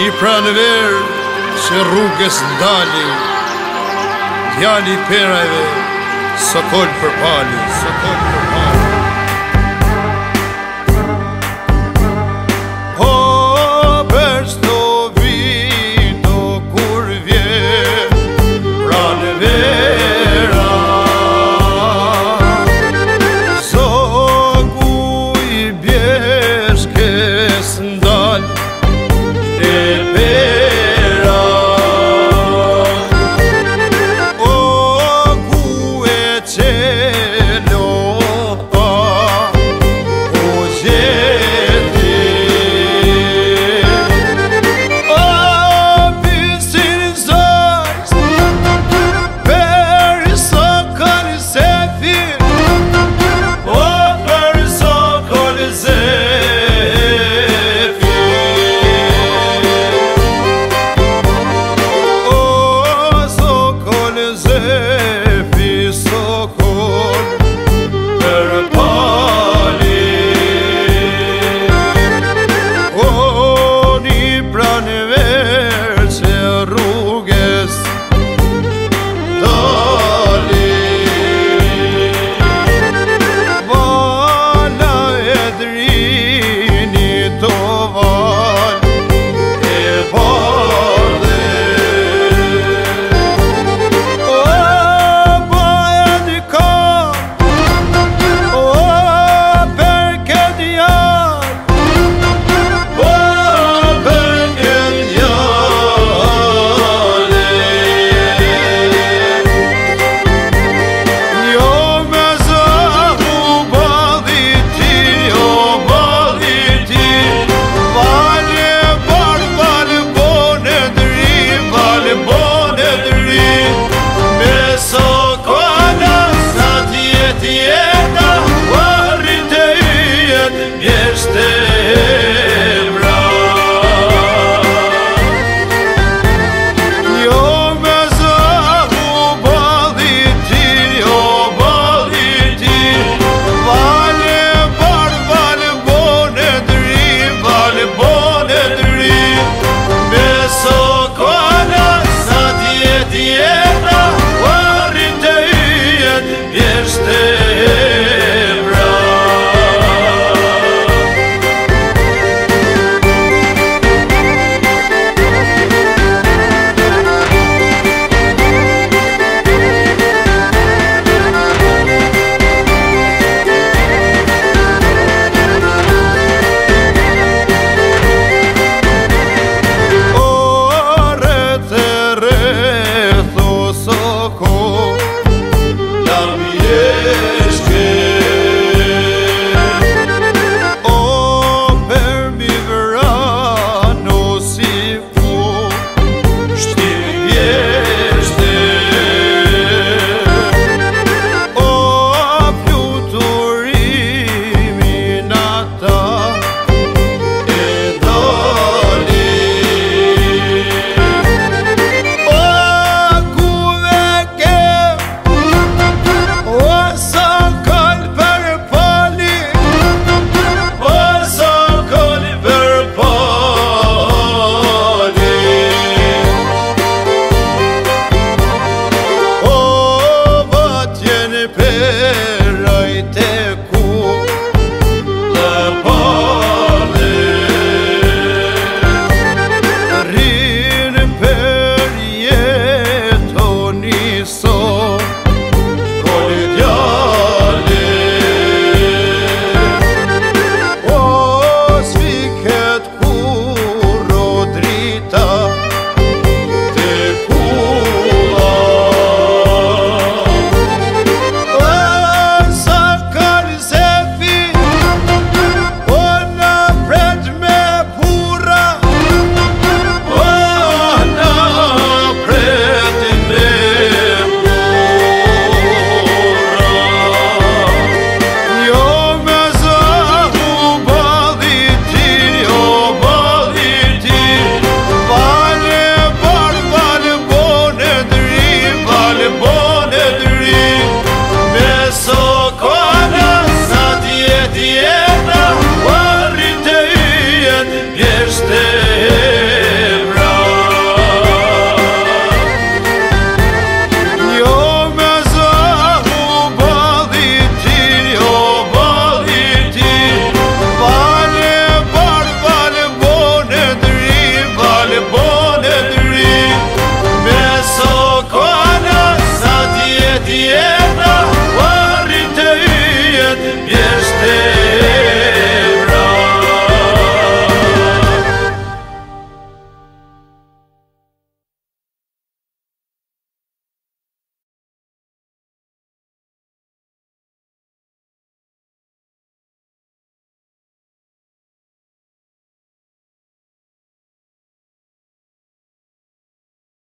Një pranë në që rrugës në dali Djali perajve së kolë për pali Së për pali 岁。